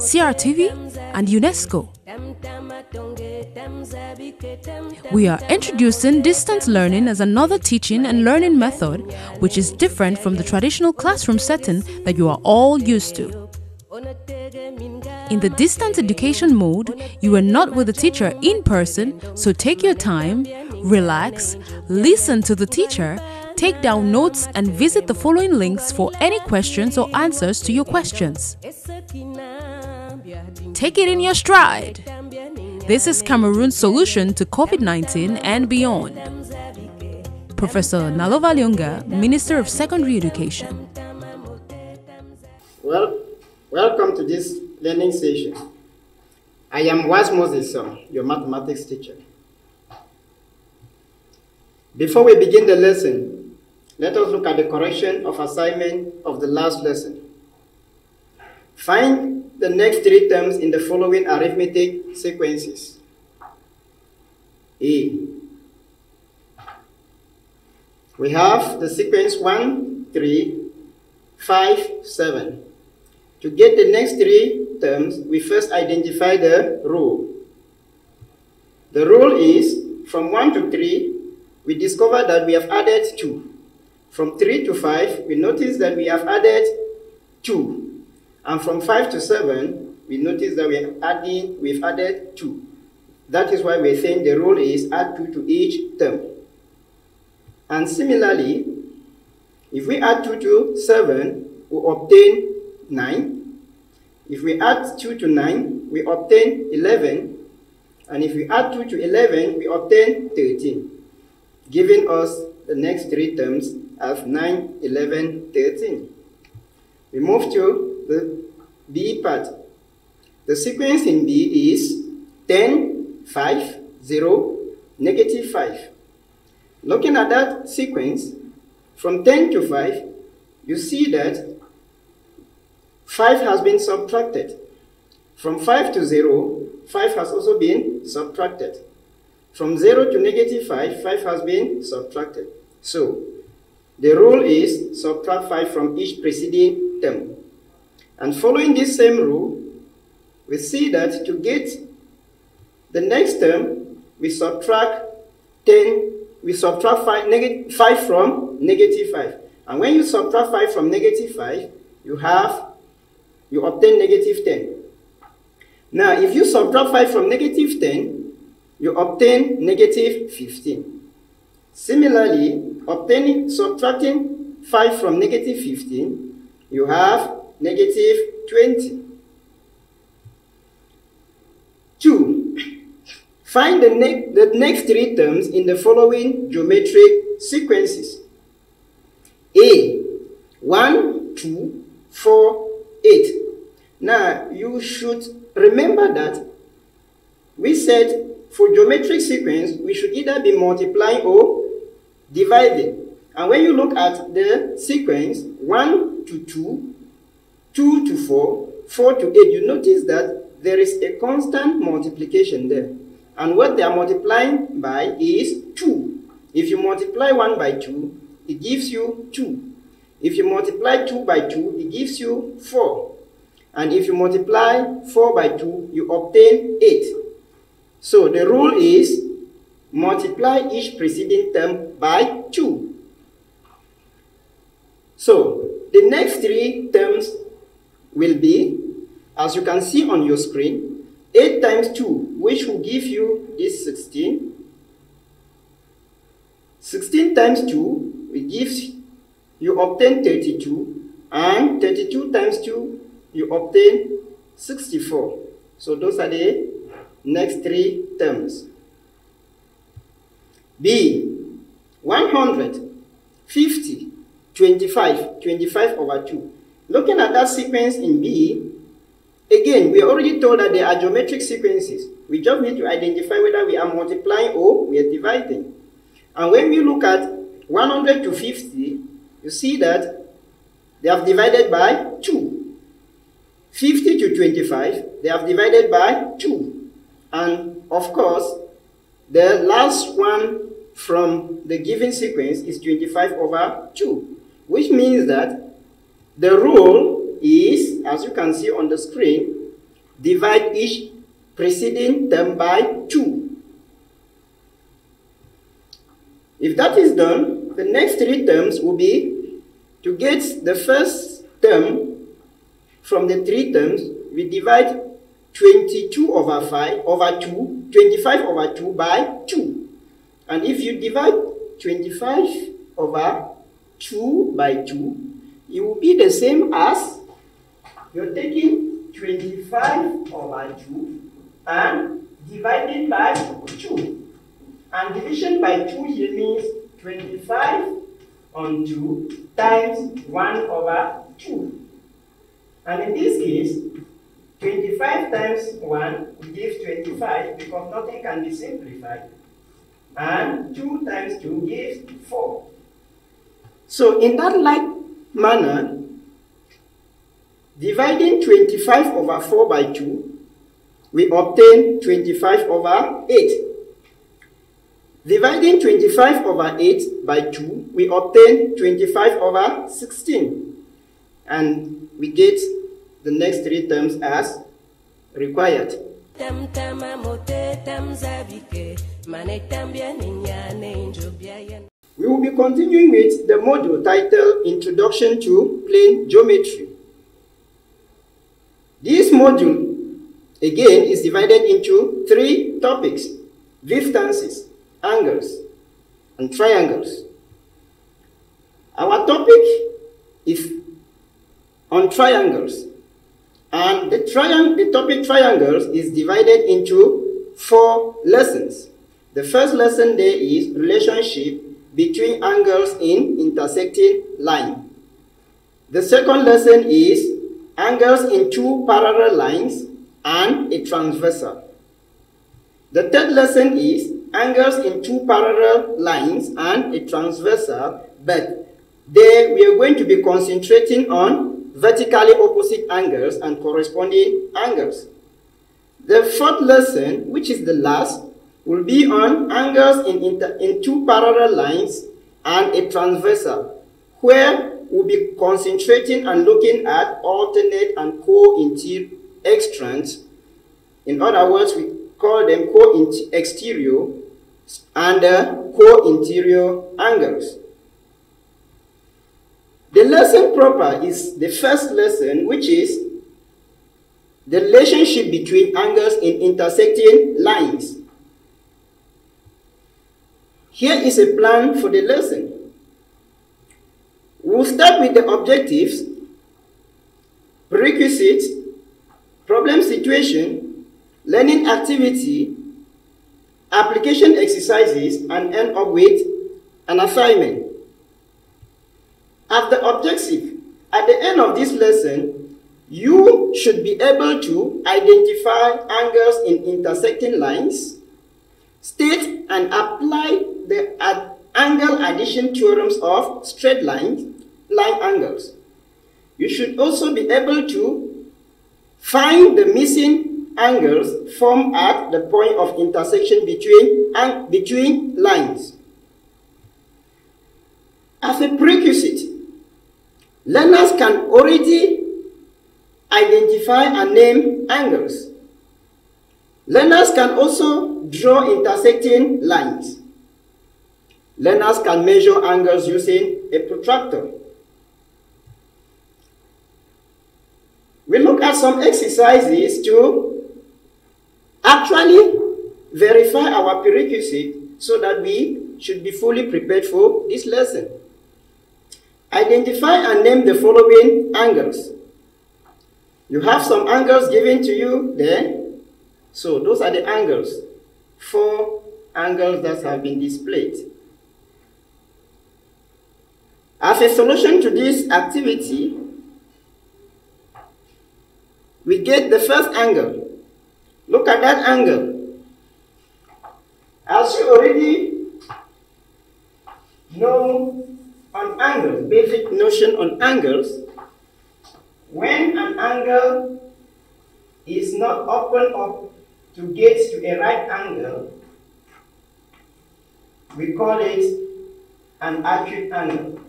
CRTV, and UNESCO. We are introducing distance learning as another teaching and learning method which is different from the traditional classroom setting that you are all used to. In the distance education mode, you are not with the teacher in person, so take your time, relax, listen to the teacher, take down notes, and visit the following links for any questions or answers to your questions. Take it in your stride. This is Cameroon's solution to COVID 19 and beyond. Professor Nalova Lyonga, Minister of Secondary Education. Well, welcome to this learning session. I am Was Moses, your mathematics teacher. Before we begin the lesson, let us look at the correction of assignment of the last lesson. Find the next three terms in the following arithmetic sequences. A. We have the sequence 1, 3, 5, 7. To get the next three terms, we first identify the rule. The rule is from 1 to 3, we discover that we have added 2. From 3 to 5, we notice that we have added 2. And from 5 to 7, we notice that we are adding, we've added 2. That is why we're saying the rule is add 2 to each term. And similarly, if we add 2 to 7, we obtain 9. If we add 2 to 9, we obtain 11. And if we add 2 to 11, we obtain 13, giving us the next three terms as 9, 11, 13. We move to the B part. The sequence in B is 10, 5, 0, negative 5. Looking at that sequence, from 10 to 5, you see that 5 has been subtracted. From 5 to 0, 5 has also been subtracted. From 0 to negative 5, 5 has been subtracted. So, the rule is subtract 5 from each preceding term. And following this same rule, we see that to get the next term, we subtract 10, we subtract 5, 5 from negative 5. And when you subtract 5 from negative 5, you have you obtain negative 10. Now, if you subtract 5 from negative 10, you obtain negative 15. Similarly, obtaining, subtracting 5 from negative 15, you have negative 20. 2. Find the, ne the next three terms in the following geometric sequences. A. 1, 2, 4, 8. Now, you should remember that we said for geometric sequence, we should either be multiplying or dividing. And when you look at the sequence 1 to 2, 2 to 4, 4 to 8, you notice that there is a constant multiplication there. And what they are multiplying by is 2. If you multiply 1 by 2, it gives you 2. If you multiply 2 by 2, it gives you 4. And if you multiply 4 by 2, you obtain 8. So the rule is multiply each preceding term by 2. So the next three terms will be, as you can see on your screen, 8 times 2, which will give you this 16. 16 times 2 will give you obtain 32, and 32 times 2 you obtain 64. So those are the next three terms. B, 100, 50, 25, 25 over 2. Looking at that sequence in B, again, we already told that there are geometric sequences. We just need to identify whether we are multiplying or we are dividing. And when we look at 100 to 50, you see that they have divided by 2. 50 to 25, they have divided by 2. And of course, the last one from the given sequence is 25 over 2, which means that the rule is, as you can see on the screen, divide each preceding term by 2. If that is done, the next three terms will be to get the first term from the three terms, we divide 22 over 5 over 2, 25 over 2 by 2. And if you divide 25 over 2 by 2, it will be the same as you're taking 25 over 2 and dividing by 2. And division by 2 here means 25 on 2 times 1 over 2. And in this case, 25 times 1 gives 25 because nothing can be simplified. And 2 times 2 gives 4. So in that like manner, dividing 25 over 4 by 2, we obtain 25 over 8. Dividing 25 over 8 by 2, we obtain 25 over 16. And we get the next three terms as required. We will be continuing with the module titled Introduction to Plane Geometry. This module, again, is divided into three topics, distances, angles, and triangles. Our topic is on triangles. And the, triang the topic triangles is divided into four lessons. The first lesson there is relationship between angles in intersecting line. The second lesson is angles in two parallel lines and a transversal. The third lesson is angles in two parallel lines and a transversal, but there we are going to be concentrating on vertically opposite angles and corresponding angles. The fourth lesson, which is the last, will be on angles in, in two parallel lines and a transversal, where we'll be concentrating and looking at alternate and co-extrands. In other words, we call them co-exterior and uh, co-interior angles. The lesson proper is the first lesson, which is the relationship between angles in intersecting lines. Here is a plan for the lesson. We'll start with the objectives, prerequisites, problem situation, learning activity, application exercises, and end up with an assignment. At the objective, at the end of this lesson, you should be able to identify angles in intersecting lines, state and apply the angle addition theorems of straight lines, line angles. You should also be able to find the missing angles formed at the point of intersection between, and between lines. As a prerequisite, learners can already identify and name angles. Learners can also draw intersecting lines. Learners can measure angles using a protractor. We look at some exercises to actually verify our prerequisite so that we should be fully prepared for this lesson. Identify and name the following angles. You have some angles given to you there. So those are the angles. Four angles that have been displayed. As a solution to this activity, we get the first angle. Look at that angle. As you already know on angles, basic notion on angles, when an angle is not open up to get to a right angle, we call it an acute angle.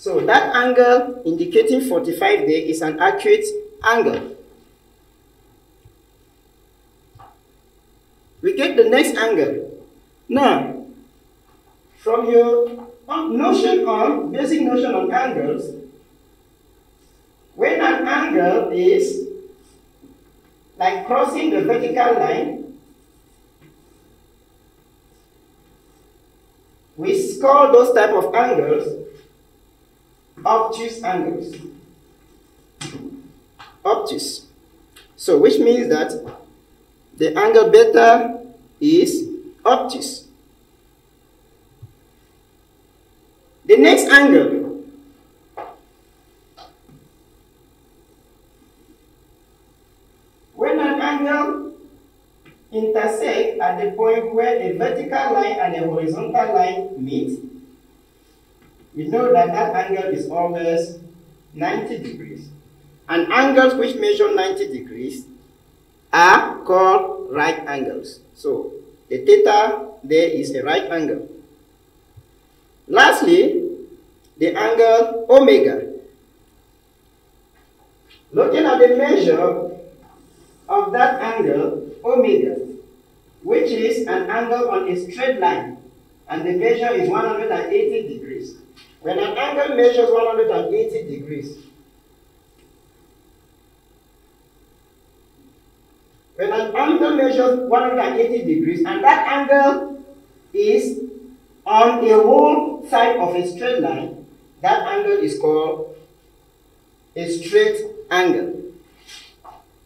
So that angle indicating 45 day is an acute angle. We get the next angle. Now, from your notion on, basic notion on angles, when an angle is like crossing the vertical line, we call those type of angles obtuse angles. Obtuse. So which means that the angle beta is obtuse. The next angle when an angle intersect at the point where a vertical line and a horizontal line meet, we know that that angle is always 90 degrees. And angles which measure 90 degrees are called right angles. So the theta there is a right angle. Lastly, the angle omega. Looking at the measure of that angle, omega, which is an angle on a straight line, and the measure is 180 degrees. When an angle measures 180 degrees, when an angle measures 180 degrees, and that angle is on a whole side of a straight line, that angle is called a straight angle.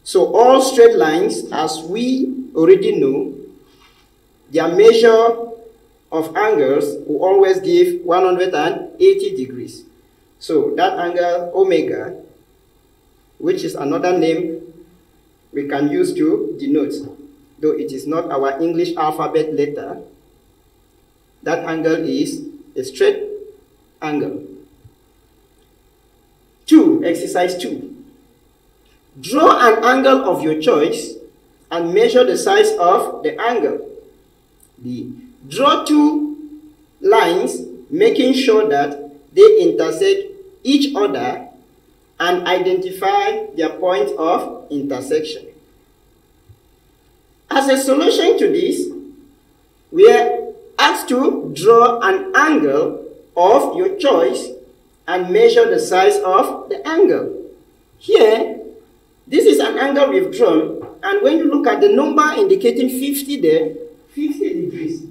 So all straight lines, as we already know, their measure of angles will always give 180 degrees. So that angle omega, which is another name we can use to denote, though it is not our English alphabet letter, that angle is a straight angle. 2. Exercise 2. Draw an angle of your choice and measure the size of the angle. B. Draw two lines, making sure that they intersect each other and identify their point of intersection. As a solution to this, we are asked to draw an angle of your choice and measure the size of the angle. Here, this is an angle we've drawn, and when you look at the number indicating 50 there, 50 degrees.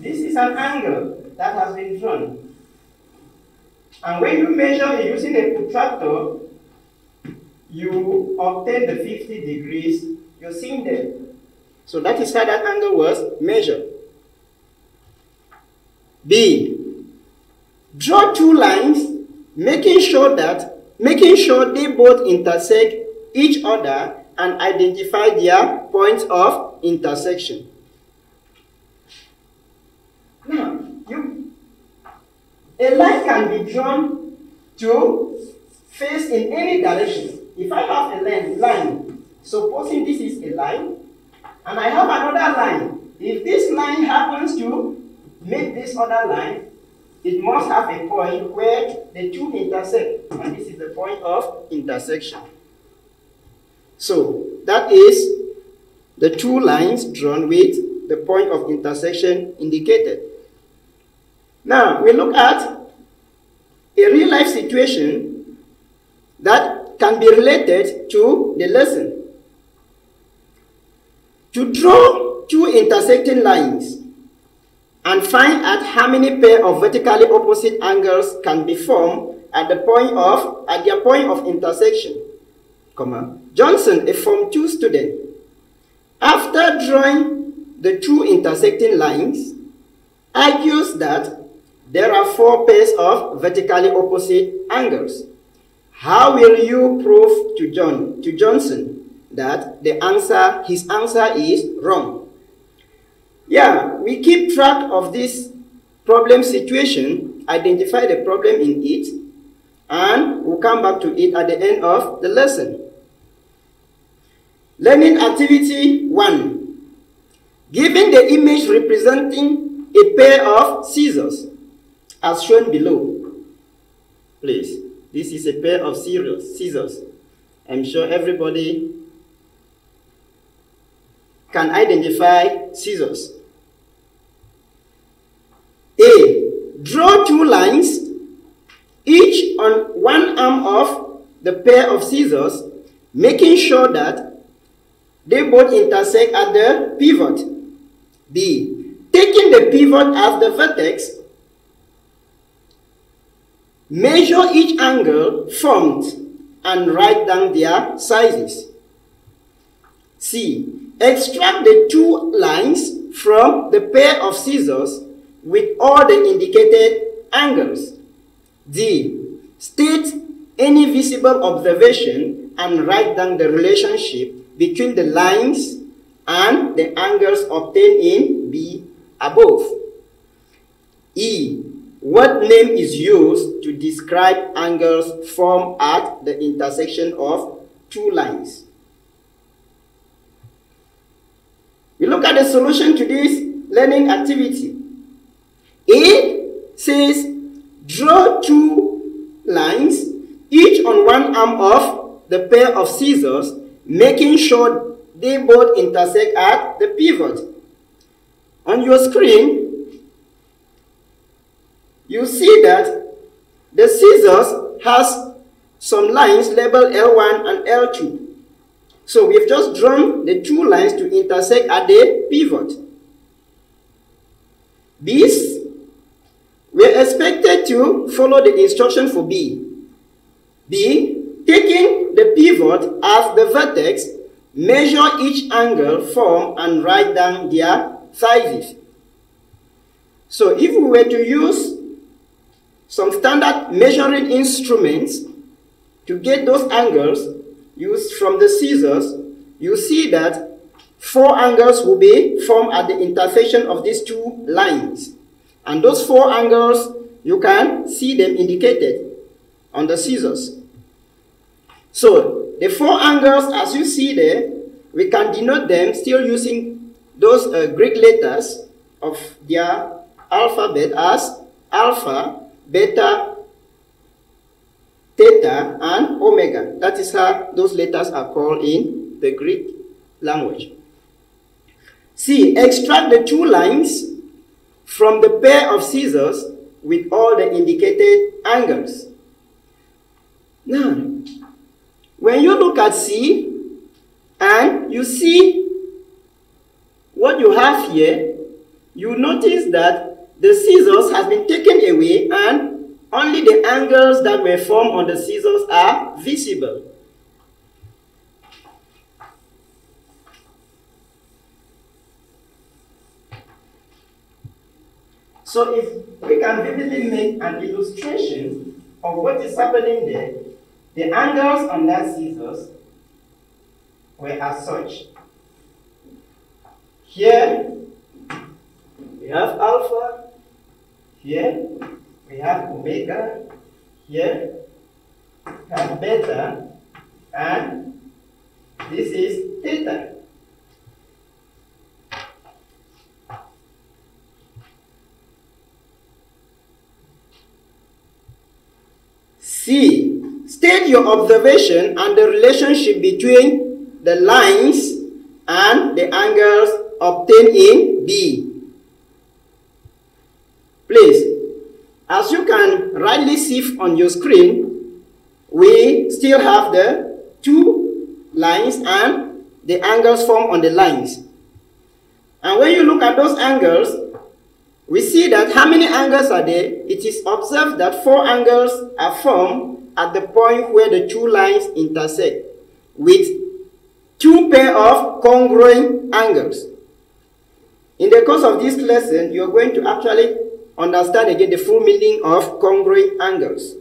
This is an angle that has been drawn. And when you measure using a protractor, you obtain the 50 degrees you're seeing there. So that is how that angle was measured. B. Draw two lines, making sure that making sure they both intersect each other and identify their points of intersection. Now, you, a line can be drawn to face in any direction. If I have a line, line, supposing this is a line, and I have another line, if this line happens to meet this other line, it must have a point where the two intersect, and this is the point of intersection. So, that is the two lines drawn with the point of intersection indicated. Now, we look at a real life situation that can be related to the lesson. To draw two intersecting lines and find out how many pair of vertically opposite angles can be formed at the point of at their point of intersection. Comma. Johnson, a Form 2 student, after drawing the two intersecting lines, argues that there are four pairs of vertically opposite angles. How will you prove to John, to Johnson, that the answer, his answer is wrong? Yeah, we keep track of this problem situation, identify the problem in it, and we'll come back to it at the end of the lesson. Learning activity 1. Given the image representing a pair of scissors, as shown below. Please, this is a pair of scissors. I'm sure everybody can identify scissors. A. Draw two lines, each on one arm of the pair of scissors, making sure that they both intersect at the pivot. B. Taking the pivot as the vertex, measure each angle formed and write down their sizes. C. Extract the two lines from the pair of scissors with all the indicated angles. D. State any visible observation and write down the relationship between the lines and the angles obtained in B above. E. What name is used to describe angles formed at the intersection of two lines? We look at the solution to this learning activity. A says draw two lines, each on one arm of the pair of scissors making sure they both intersect at the pivot. On your screen, you see that the scissors has some lines labeled L1 and L2. So we've just drawn the two lines to intersect at the pivot. These we're expected to follow the instruction for B. B, taking the pivot as the vertex, measure each angle, form, and write down their sizes. So if we were to use some standard measuring instruments to get those angles used from the scissors, you see that four angles will be formed at the intersection of these two lines. And those four angles, you can see them indicated on the scissors. So the four angles, as you see there, we can denote them still using those uh, Greek letters of their alphabet as alpha, beta, theta, and omega. That is how those letters are called in the Greek language. See, extract the two lines from the pair of scissors with all the indicated angles. Now, when you look at C and you see what you have here, you notice that the scissors has been taken away and only the angles that were formed on the scissors are visible. So if we can vividly make an illustration of what is happening there, the angles on that scissors were as such. Here we have alpha, here we have omega, here we have beta, and this is theta. C State your observation and the relationship between the lines and the angles obtained in B. Please, as you can see on your screen, we still have the two lines and the angles formed on the lines. And when you look at those angles, we see that how many angles are there? It is observed that four angles are formed at the point where the two lines intersect with two pair of congruent angles. In the course of this lesson, you're going to actually understand again the full meaning of congruent angles.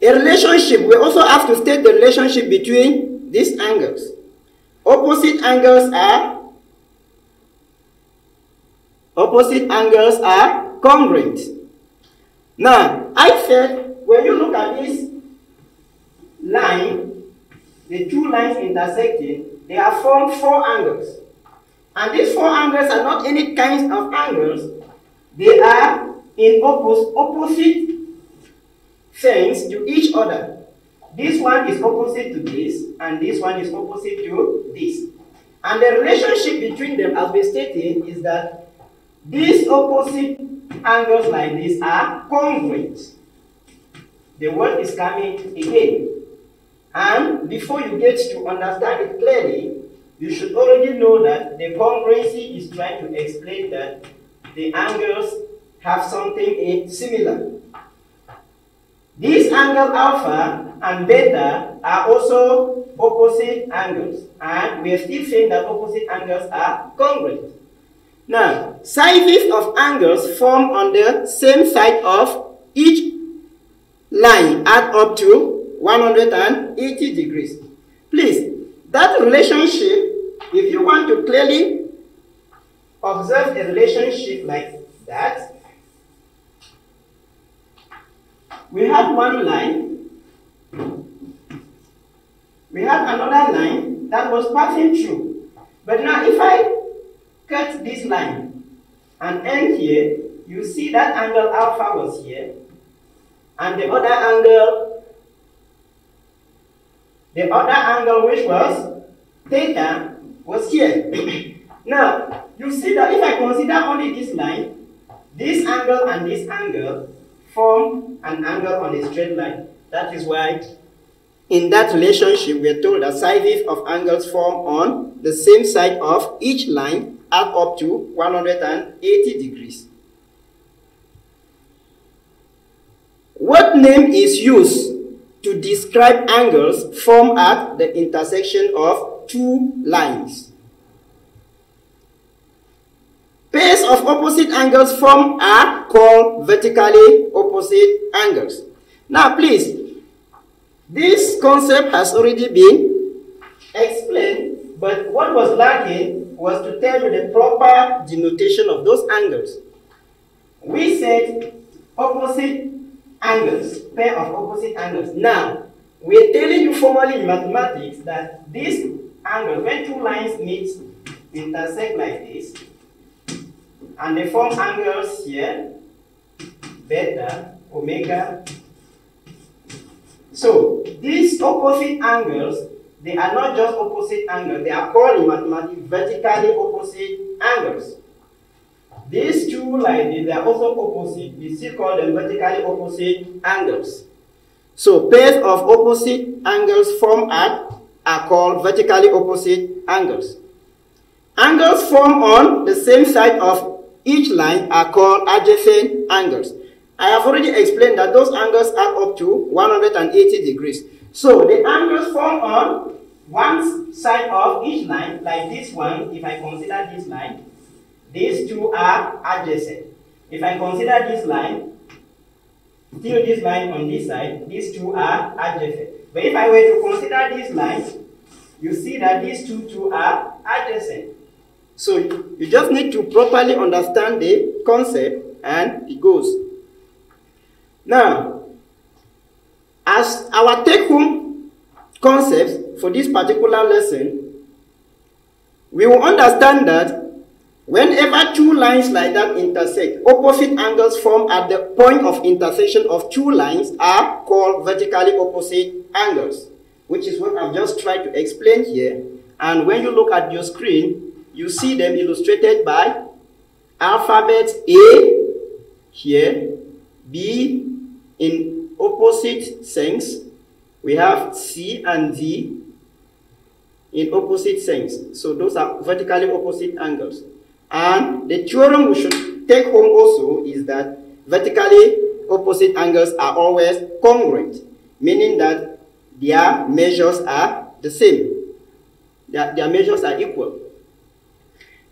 A relationship, we also have to state the relationship between these angles. Opposite angles are opposite angles are congruent. Now, I said when you look at this line, the two lines intersecting, they are formed four angles. And these four angles are not any kinds of angles. They are in oppos opposite sense to each other. This one is opposite to this, and this one is opposite to this. And the relationship between them, as we stated, is that these opposite angles like this are congruent. The word is coming again. And before you get to understand it clearly, you should already know that the congruency is trying to explain that the angles have something eh, similar. These angle alpha and beta are also opposite angles, and we are still saying that opposite angles are congruent. Now, sizes of angles formed on the same side of each line add up to 180 degrees. Please, that relationship, if you want to clearly observe a relationship like that, we have one line, we have another line that was passing through. But now if I cut this line and end here, you see that angle alpha was here, and the other angle, the other angle which was theta was here. now, you see that if I consider only this line, this angle and this angle form an angle on a straight line. That is why in that relationship we are told that sizes of angles form on the same side of each line add up to 180 degrees. What name is used to describe angles formed at the intersection of two lines? Pairs of opposite angles formed are called vertically opposite angles. Now please, this concept has already been explained, but what was lacking was to tell you the proper denotation of those angles. We said opposite angles, pair of opposite angles. Now, we're telling you formally in mathematics that this angle, when two lines meet, intersect like this, and they form angles here, beta, omega. So, these opposite angles they are not just opposite angles, they are called in mathematics vertically opposite angles. These two lines, they are also opposite. We still call them vertically opposite angles. So pairs of opposite angles form at are called vertically opposite angles. Angles formed on the same side of each line are called adjacent angles. I have already explained that those angles add up to 180 degrees. So the angles formed on one side of each line, like this one, if I consider this line, these two are adjacent. If I consider this line, still this line on this side, these two are adjacent. But if I were to consider this line, you see that these two two are adjacent. So you just need to properly understand the concept and it goes. Now, as our take home concepts, for this particular lesson, we will understand that whenever two lines like that intersect, opposite angles formed at the point of intersection of two lines are called vertically opposite angles, which is what I've just tried to explain here. And when you look at your screen, you see them illustrated by alphabet A here, B in opposite sense, we have C and D in opposite sense. So those are vertically opposite angles. And the theorem we should take home also is that vertically opposite angles are always congruent, meaning that their measures are the same. Their, their measures are equal.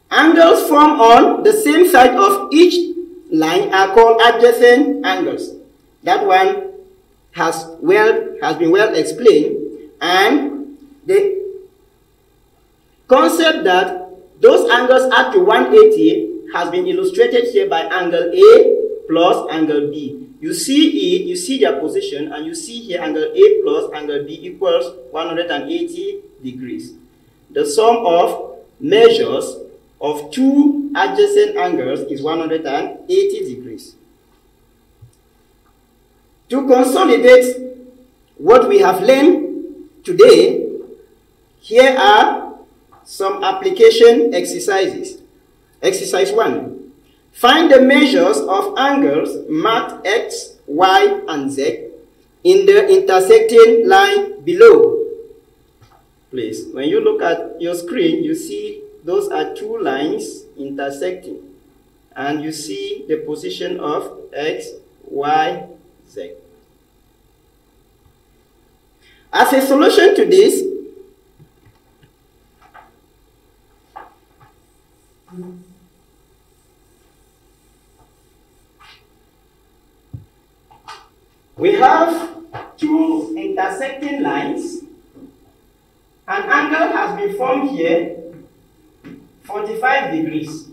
Angles formed on the same side of each line are called adjacent angles. That one has well has been well explained, and the concept that those angles add to 180 has been illustrated here by angle A plus angle B. You see it, you see their position, and you see here angle A plus angle B equals 180 degrees. The sum of measures of two adjacent angles is 180 degrees. To consolidate what we have learned today, here are some application exercises. Exercise 1. Find the measures of angles marked X, Y, and Z in the intersecting line below. Please, when you look at your screen, you see those are two lines intersecting. And you see the position of X, Y, Z. As a solution to this, we have two intersecting lines. An angle has been formed here, 45 degrees.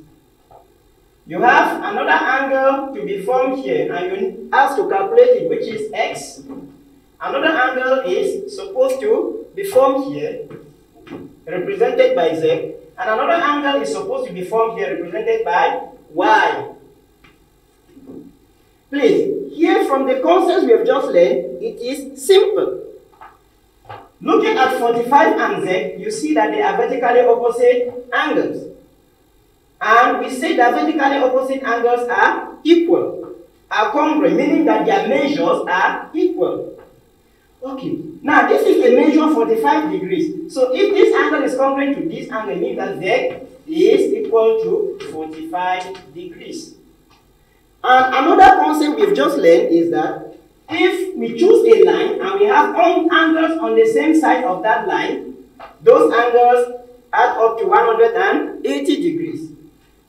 You have another angle to be formed here, and you ask to calculate it, which is x. Another angle is supposed to be formed here, represented by z, and another angle is supposed to be formed here, represented by y. Please, here from the concepts we have just learned, it is simple. Looking at 45 and z, you see that they are vertically opposite angles. And we say that vertically opposite angles are equal, are congruent, meaning that their measures are equal. Okay, now this is a measure 45 degrees. So if this angle is congruent to this angle, means that z is equal to 45 degrees. And another concept we've just learned is that if we choose a line and we have angles on the same side of that line, those angles add up to 180 degrees.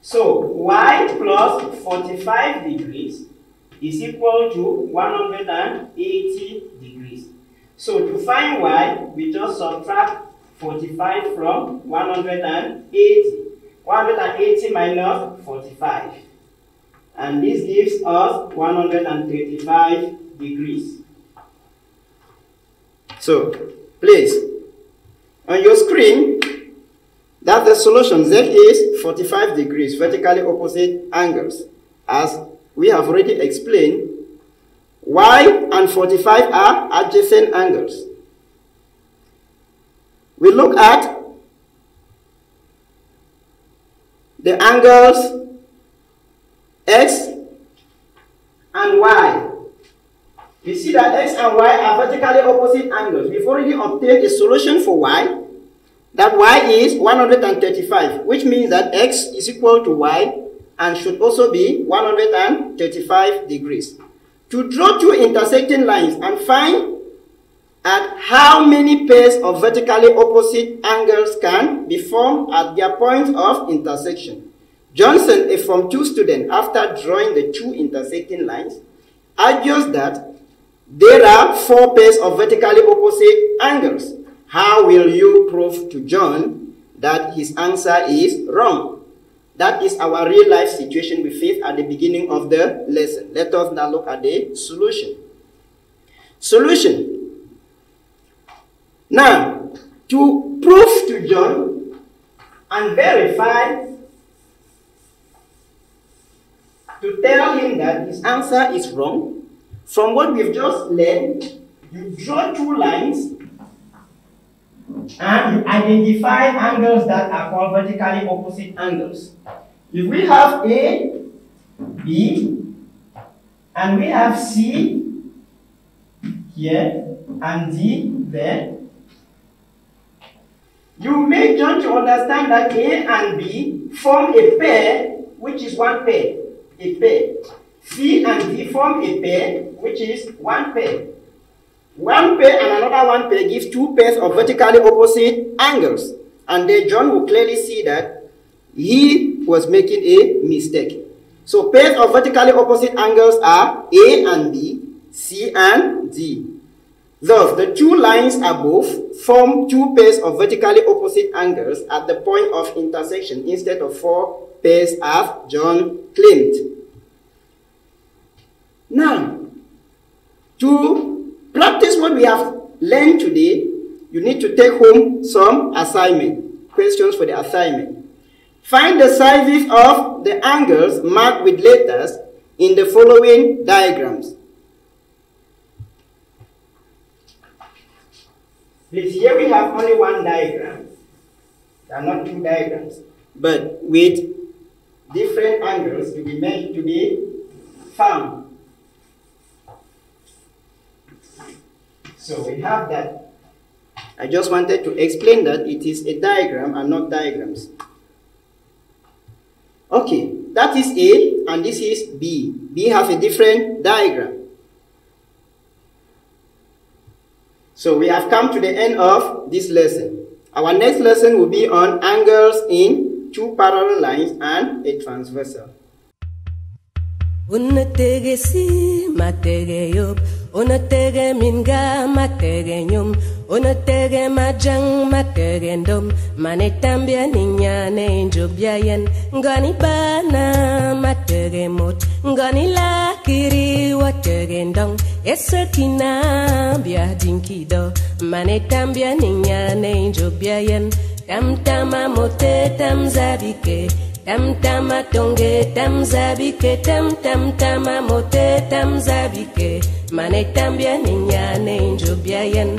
So y plus 45 degrees is equal to 180 degrees. So to find y, we just subtract 45 from 180. 180 minus 45. And this gives us 135 degrees. So, please, on your screen, that's the solution. Z is 45 degrees, vertically opposite angles. As we have already explained, Y and 45 are adjacent angles. We look at the angles X and Y. We see that X and Y are vertically opposite angles. We've already obtained a solution for Y. That Y is 135, which means that X is equal to Y and should also be 135 degrees. To draw two intersecting lines and find at how many pairs of vertically opposite angles can be formed at their points of intersection. Johnson, a Form 2 student, after drawing the two intersecting lines, argues that there are four pairs of vertically opposite angles. How will you prove to John that his answer is wrong? That is our real life situation we faced at the beginning of the lesson. Let us now look at the solution. Solution. Now, to prove to John and verify, to tell him that his answer is wrong, from what we've just learned, you draw two lines and you identify angles that are called vertically opposite angles. If we have A, B, and we have C here and D there, you make John to understand that A and B form a pair, which is one pair, a pair. C and D form a pair, which is one pair. One pair and another one pair gives two pairs of vertically opposite angles. And then John will clearly see that he was making a mistake. So pairs of vertically opposite angles are A and B, C and D. Thus, the two lines above form two pairs of vertically opposite angles at the point of intersection instead of four pairs as John Clint. Now, to practice what we have learned today, you need to take home some assignment, questions for the assignment. Find the sizes of the angles marked with letters in the following diagrams. Please, here we have only one diagram. There are not two diagrams, but with different angles to be made to be found. So we have that. I just wanted to explain that it is a diagram and not diagrams. Okay, that is A and this is B. B has a different diagram. So we have come to the end of this lesson. Our next lesson will be on angles in two parallel lines and a transversal. Unategesi mategeyop Unatege minga mategenyum Unatege majang ninyane injubyayen Ngani bana mategemot Ngani lakiri wategendong Esetina bia dinkido Tam tama mote tam zabike Tam tama tonge tam zabike tam tam tama mote tam zabike mane tambia ninyane njubia yen